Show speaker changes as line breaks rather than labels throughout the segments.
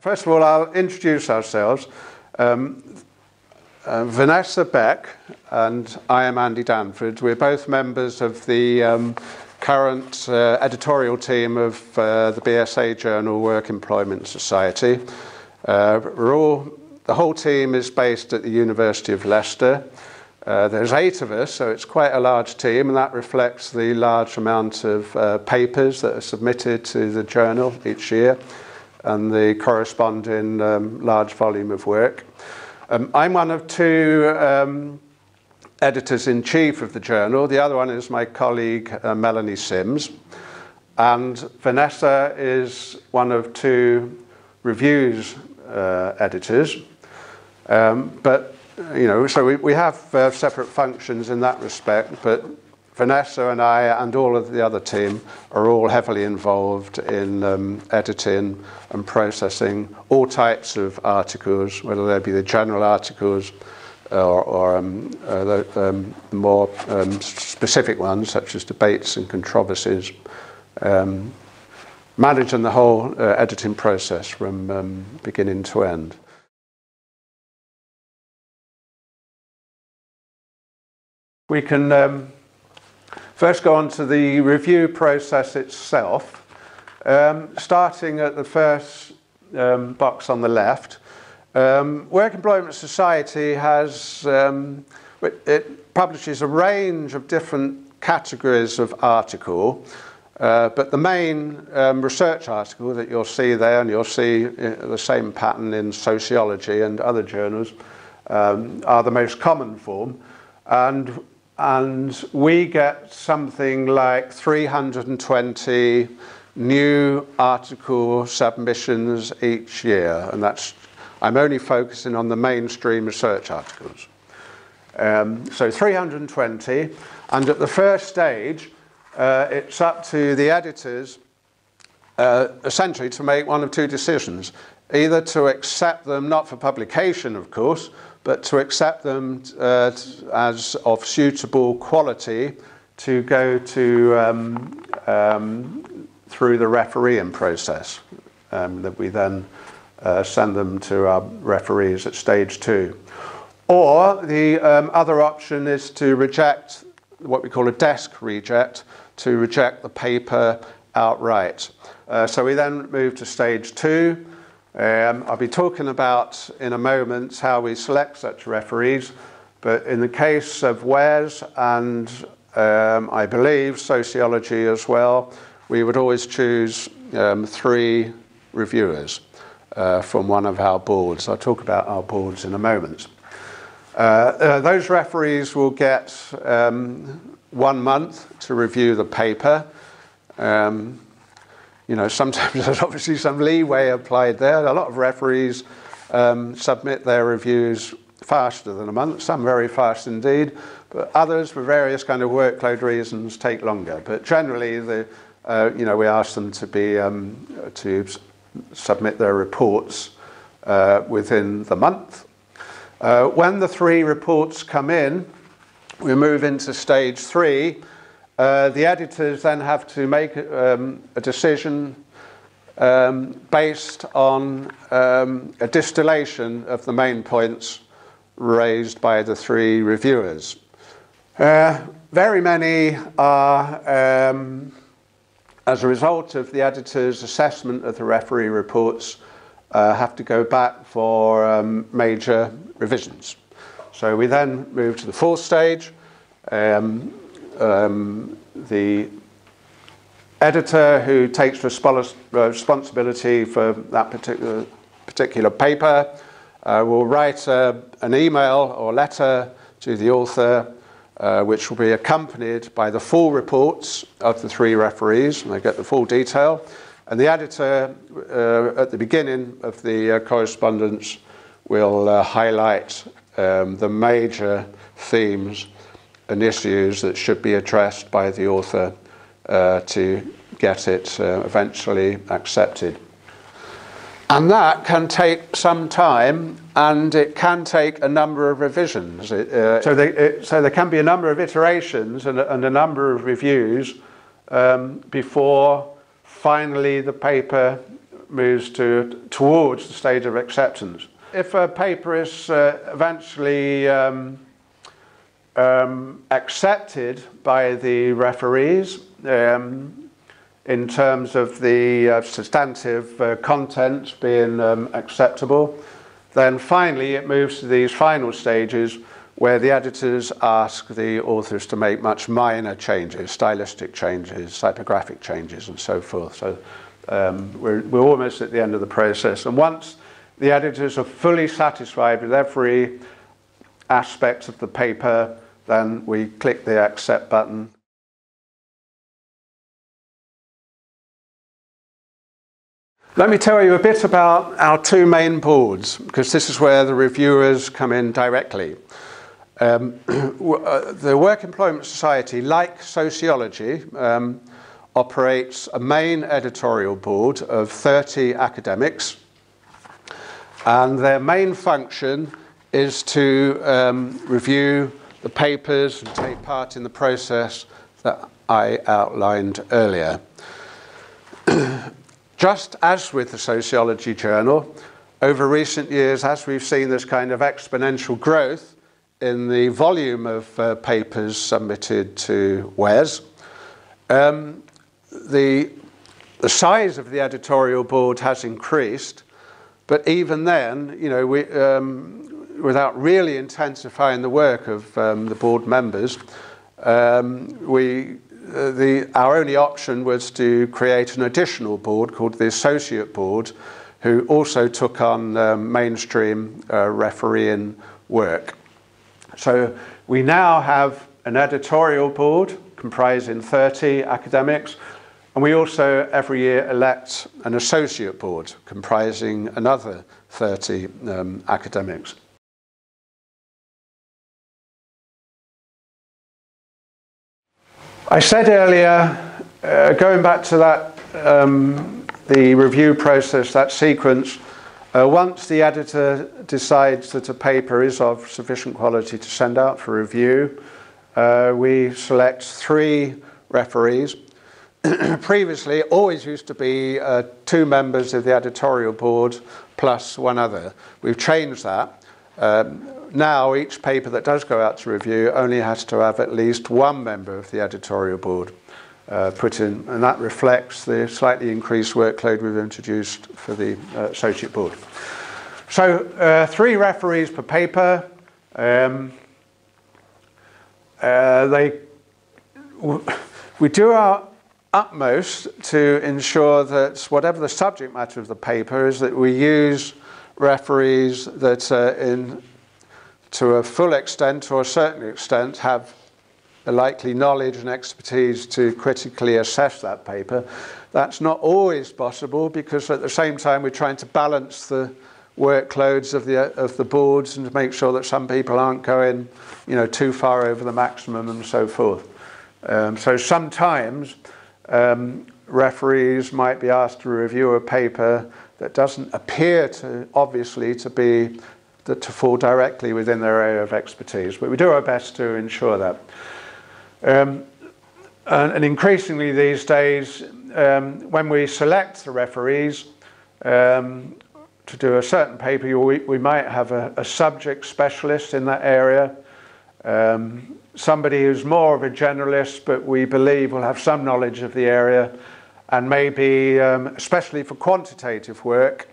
First of all, I'll introduce ourselves. Um, uh, Vanessa Beck and I am Andy Danford. We're both members of the um, current uh, editorial team of uh, the BSA journal Work Employment Society. Uh, we're all, the whole team is based at the University of Leicester. Uh, there's eight of us, so it's quite a large team, and that reflects the large amount of papers that are submitted to the journal each year and the corresponding um, large volume of work. Um, I'm one of two um, editors in chief of the journal. The other one is my colleague uh, Melanie Simms. And Vanessa is one of two reviews uh, editors. Um, but, you know, so we, we have uh, separate functions in that respect, but Vanessa and I and all of the other team are all heavily involved in um, editing and processing all types of articles, whether they be the general articles or, or um, uh, the um, more um, specific ones, such as debates and controversies, um, managing the whole uh, editing process from um, beginning to end. We can First, go on to the review process itself. Um, starting at the first um, box on the left, um, Work Employment Society has um, it, publishes a range of different categories of article, uh, but the main um, research article that you'll see there, and you'll see uh, the same pattern in sociology and other journals, um, are the most common form. And and we get something like 320 new article submissions each year, and that's I'm only focusing on the mainstream research articles. Um, so 320, and at the first stage, uh, it's up to the editors uh, essentially to make one of two decisions. Either to accept them, not for publication, of course, but to accept them uh, as of suitable quality to go to um, um, through the refereeing process um, that we then uh, send them to our referees at stage two. Or the um, other option is to reject what we call a desk reject, to reject the paper outright. Uh, so we then move to stage two, um, I'll be talking about in a moment how we select such referees, but in the case of WES and um, I believe sociology as well, we would always choose um, three reviewers uh, from one of our boards. I'll talk about our boards in a moment. Uh, uh, those referees will get um, one month to review the paper. Um, you know, sometimes there's obviously some leeway applied there. A lot of referees um, submit their reviews faster than a month, some very fast indeed, but others, for various kind of workload reasons, take longer. But generally, the, uh, you know, we ask them to be um, to submit their reports uh, within the month. Uh, when the three reports come in, we move into stage three, uh, the editors then have to make um, a decision um, based on um, a distillation of the main points raised by the three reviewers. Uh, very many are, um, as a result of the editor's assessment of the referee reports, uh, have to go back for um, major revisions. So we then move to the fourth stage. Um, um, the editor who takes responsibility for that particular, particular paper uh, will write uh, an email or letter to the author, uh, which will be accompanied by the full reports of the three referees, and they get the full detail. And the editor, uh, at the beginning of the uh, correspondence, will uh, highlight um, the major themes and issues that should be addressed by the author uh, to get it uh, eventually accepted. And that can take some time and it can take a number of revisions. It, uh, so, they, it, so, there can be a number of iterations and a, and a number of reviews um, before finally the paper moves to towards the stage of acceptance. If a paper is uh, eventually um, um, accepted by the referees um, in terms of the uh, substantive uh, content being um, acceptable, then finally it moves to these final stages where the editors ask the authors to make much minor changes, stylistic changes, typographic changes, and so forth. So um, we're, we're almost at the end of the process. And once the editors are fully satisfied with every aspect of the paper, then we click the accept button. Let me tell you a bit about our two main boards, because this is where the reviewers come in directly. Um, uh, the Work Employment Society, like sociology, um, operates a main editorial board of 30 academics, and their main function is to um, review the papers and take part in the process that I outlined earlier. Just as with the Sociology Journal, over recent years, as we've seen this kind of exponential growth, in the volume of uh, papers submitted to WES. Um, the, the size of the editorial board has increased, but even then, you know, we, um, without really intensifying the work of um, the board members, um, we, uh, the, our only option was to create an additional board called the Associate Board, who also took on um, mainstream uh, refereeing work. So we now have an editorial board comprising 30 academics, and we also every year elect an associate board comprising another 30 um, academics. I said earlier, uh, going back to that, um, the review process, that sequence, uh, once the editor decides that a paper is of sufficient quality to send out for review, uh, we select three referees. Previously, it always used to be uh, two members of the editorial board plus one other. We've changed that. Um, now, each paper that does go out to review only has to have at least one member of the editorial board uh, put in, and that reflects the slightly increased workload we've introduced for the uh, associate board. So, uh, three referees per paper. Um, uh, they, we do our utmost to ensure that whatever the subject matter of the paper is, that we use referees that, are in to a full extent or a certain extent, have the likely knowledge and expertise to critically assess that paper. That's not always possible because at the same time we're trying to balance the workloads of the of the boards and to make sure that some people aren't going, you know, too far over the maximum and so forth. Um, so sometimes um, referees might be asked to review a paper that doesn't appear to obviously to be that to fall directly within their area of expertise, but we do our best to ensure that. Um, and, and, increasingly these days, um, when we select the referees um, to do a certain paper, we, we might have a, a, subject specialist in that area, um, somebody who's more of a generalist, but we believe will have some knowledge of the area, and maybe, um, especially for quantitative work,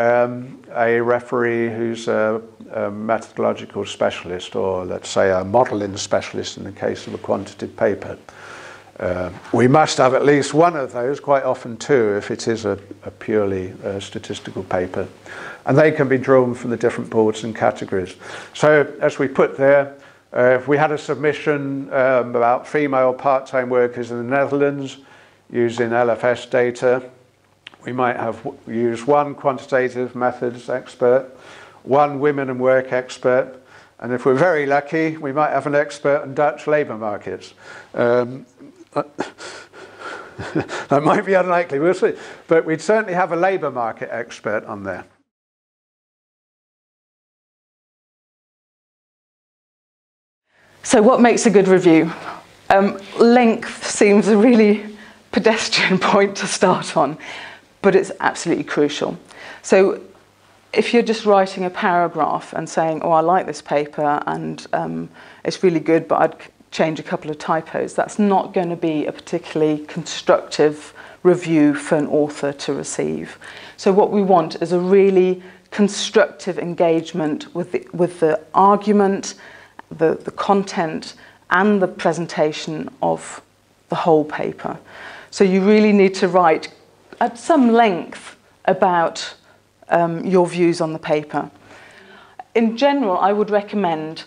um, a referee who's a, a, methodological specialist, or let's say a modeling specialist in the case of a quantitative paper. Uh, we must have at least one of those, quite often two, if it is a, a purely uh, statistical paper. And they can be drawn from the different boards and categories. So, as we put there, uh, if we had a submission um, about female part time workers in the Netherlands using LFS data, we might have used one quantitative methods expert, one women and work expert, and if we're very lucky, we might have an expert on Dutch labour markets. Um, that might be unlikely, we'll see. But we'd certainly have a labour market expert on there.
So, what makes a good review? Um, length seems a really pedestrian point to start on. But it's absolutely crucial. So if you're just writing a paragraph and saying, oh, I like this paper and um, it's really good, but I'd change a couple of typos, that's not going to be a particularly constructive review for an author to receive. So what we want is a really constructive engagement with the, with the argument, the, the content, and the presentation of the whole paper. So you really need to write at some length about um, your views on the paper. In general, I would recommend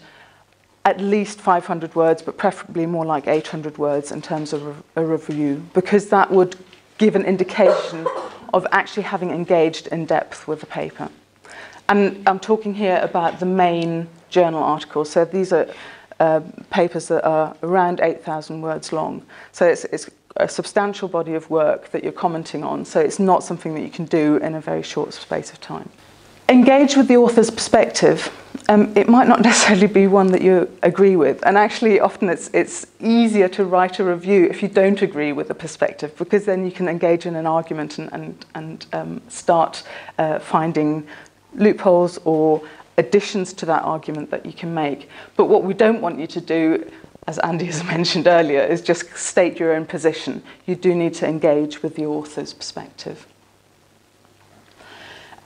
at least 500 words, but preferably more like 800 words in terms of a review, because that would give an indication of actually having engaged in depth with the paper. And I'm talking here about the main journal articles. So these are uh, papers that are around 8,000 words long. So it's, it's a substantial body of work that you're commenting on. So it's not something that you can do in a very short space of time. Engage with the author's perspective. Um, it might not necessarily be one that you agree with. And actually, often it's, it's easier to write a review if you don't agree with the perspective, because then you can engage in an argument and, and, and um, start uh, finding loopholes or additions to that argument that you can make. But what we don't want you to do, as Andy has mentioned earlier, is just state your own position. You do need to engage with the author's perspective.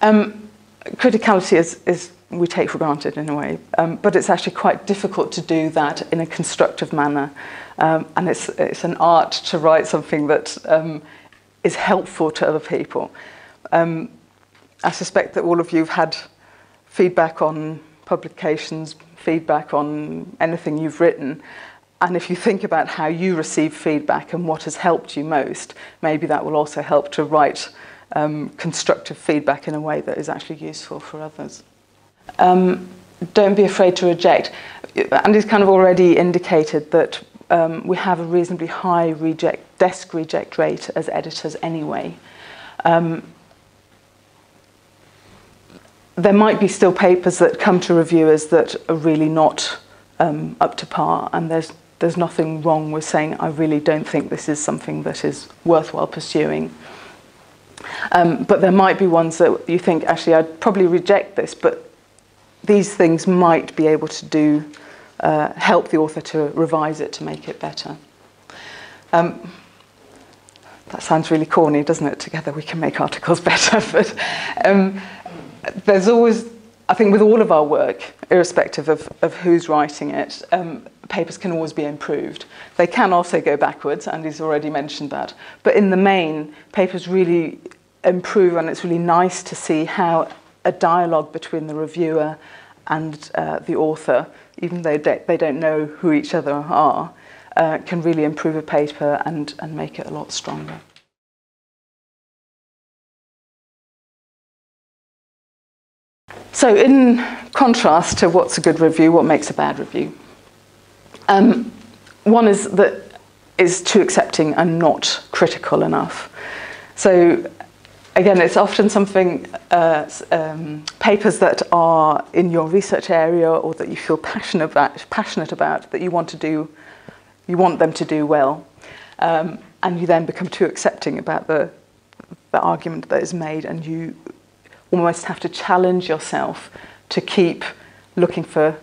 Um, criticality is, is, we take for granted in a way, um, but it's actually quite difficult to do that in a constructive manner. Um, and it's, it's an art to write something that um, is helpful to other people. Um, I suspect that all of you have had feedback on publications, feedback on anything you've written. And if you think about how you receive feedback and what has helped you most, maybe that will also help to write um, constructive feedback in a way that is actually useful for others. Um, don't be afraid to reject. Andy's kind of already indicated that um, we have a reasonably high reject, desk reject rate as editors anyway. Um, there might be still papers that come to reviewers that are really not um, up to par, and there's there's nothing wrong with saying I really don't think this is something that is worthwhile pursuing. Um, but there might be ones that you think actually I'd probably reject this, but these things might be able to do uh, help the author to revise it to make it better. Um, that sounds really corny, doesn't it? Together we can make articles better, but. There's always, I think, with all of our work, irrespective of, of who's writing it, um, papers can always be improved. They can also go backwards, and he's already mentioned that. But in the main, papers really improve, and it's really nice to see how a dialogue between the reviewer and uh, the author, even though they don't know who each other are, uh, can really improve a paper and, and make it a lot stronger. So in contrast to what's a good review, what makes a bad review? Um, one is that is too accepting and not critical enough. So again, it's often something, uh, um, papers that are in your research area or that you feel passionate about, passionate about, that you want to do, you want them to do well. Um, and you then become too accepting about the, the argument that is made and you almost have to challenge yourself to keep looking for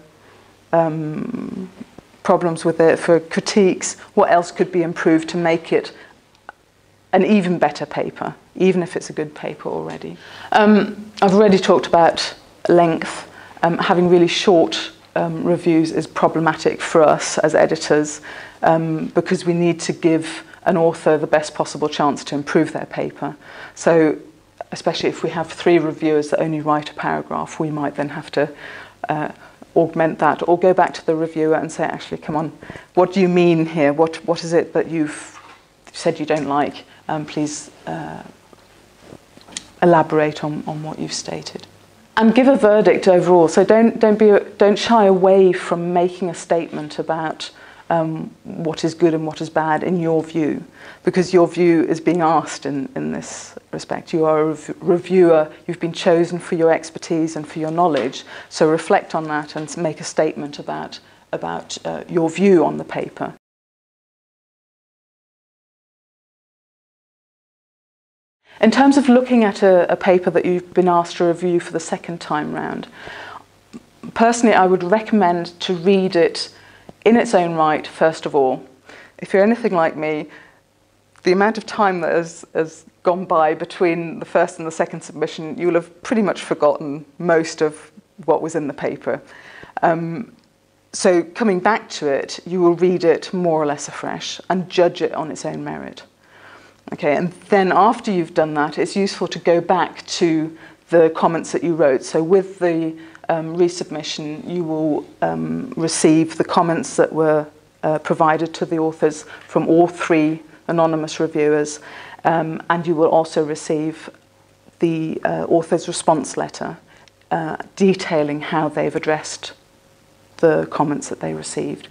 um, problems with it, for critiques, what else could be improved to make it an even better paper, even if it's a good paper already. Um, I've already talked about length. Um, having really short um, reviews is problematic for us as editors um, because we need to give an author the best possible chance to improve their paper. So especially if we have three reviewers that only write a paragraph, we might then have to uh, augment that or go back to the reviewer and say, actually, come on, what do you mean here? What, what is it that you've said you don't like? Um, please uh, elaborate on, on what you've stated. And give a verdict overall. So don't, don't, be, don't shy away from making a statement about um, what is good and what is bad in your view, because your view is being asked in, in this respect. You are a rev reviewer, you've been chosen for your expertise and for your knowledge, so reflect on that and make a statement about, about uh, your view on the paper. In terms of looking at a, a paper that you've been asked to review for the second time round, personally, I would recommend to read it in its own right, first of all. If you're anything like me, the amount of time that has, has gone by between the first and the second submission, you'll have pretty much forgotten most of what was in the paper. Um, so coming back to it, you will read it more or less afresh and judge it on its own merit. Okay, and then after you've done that, it's useful to go back to the comments that you wrote. So with the um, resubmission, you will um, receive the comments that were uh, provided to the authors from all three anonymous reviewers, um, and you will also receive the uh, author's response letter uh, detailing how they've addressed the comments that they received.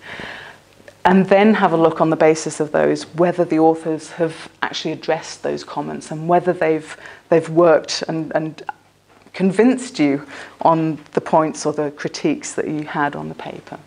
And then have a look on the basis of those whether the authors have actually addressed those comments and whether they've, they've worked and, and convinced you on the points or the critiques that you had on the paper.